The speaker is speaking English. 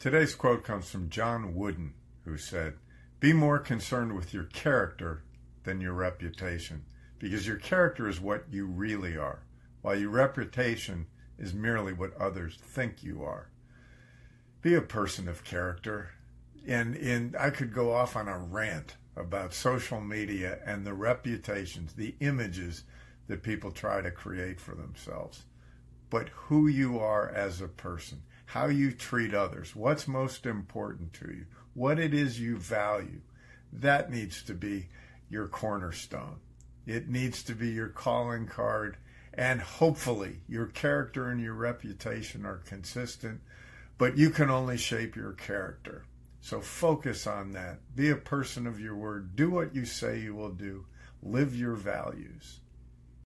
Today's quote comes from John Wooden, who said, Be more concerned with your character than your reputation, because your character is what you really are, while your reputation is merely what others think you are. Be a person of character. And, and I could go off on a rant about social media and the reputations, the images that people try to create for themselves. But who you are as a person, how you treat others, what's most important to you, what it is you value, that needs to be your cornerstone. It needs to be your calling card. And hopefully, your character and your reputation are consistent, but you can only shape your character. So focus on that. Be a person of your word. Do what you say you will do. Live your values.